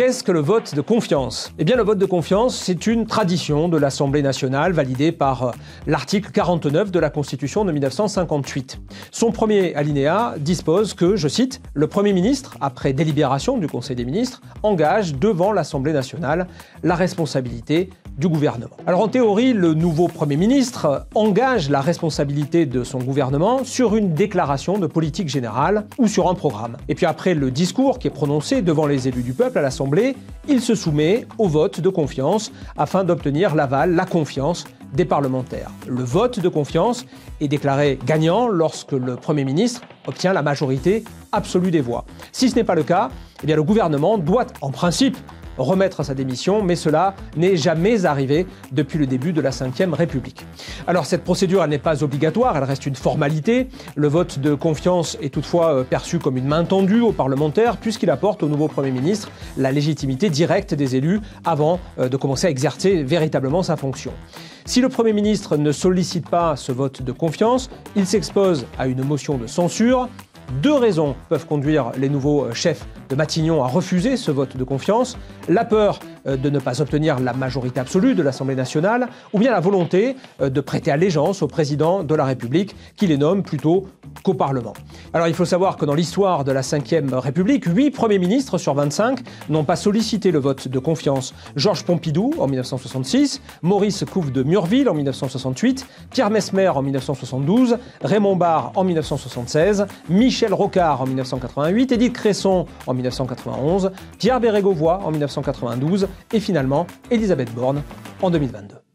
Qu'est-ce que le vote de confiance? Eh bien, le vote de confiance, c'est une tradition de l'Assemblée nationale validée par euh, l'article 49 de la Constitution de 1958. Son premier alinéa dispose que, je cite, le Premier ministre, après délibération du Conseil des ministres, engage devant l'Assemblée nationale la responsabilité du gouvernement. Alors en théorie, le nouveau Premier ministre engage la responsabilité de son gouvernement sur une déclaration de politique générale ou sur un programme. Et puis après le discours qui est prononcé devant les élus du peuple à l'Assemblée, il se soumet au vote de confiance afin d'obtenir l'aval, la confiance des parlementaires. Le vote de confiance est déclaré gagnant lorsque le Premier ministre obtient la majorité absolue des voix. Si ce n'est pas le cas, eh le gouvernement doit en principe remettre sa démission, mais cela n'est jamais arrivé depuis le début de la Ve République. Alors cette procédure n'est pas obligatoire, elle reste une formalité. Le vote de confiance est toutefois euh, perçu comme une main tendue aux parlementaires puisqu'il apporte au nouveau Premier ministre la légitimité directe des élus avant euh, de commencer à exercer véritablement sa fonction. Si le Premier ministre ne sollicite pas ce vote de confiance, il s'expose à une motion de censure. Deux raisons peuvent conduire les nouveaux euh, chefs de Matignon à refuser ce vote de confiance. La peur euh, de ne pas obtenir la majorité absolue de l'Assemblée nationale, ou bien la volonté euh, de prêter allégeance au président de la République, qui les nomme plutôt qu'au Parlement. Alors il faut savoir que dans l'histoire de la Ve République, 8 premiers ministres sur 25 n'ont pas sollicité le vote de confiance. Georges Pompidou en 1966, Maurice Couve de Murville en 1968, Pierre Mesmer en 1972, Raymond Barre en 1976, Michel Rocard en 1988, Édith Cresson en 1991, Pierre Bérégovoy en 1992 et finalement Elisabeth Borne en 2022.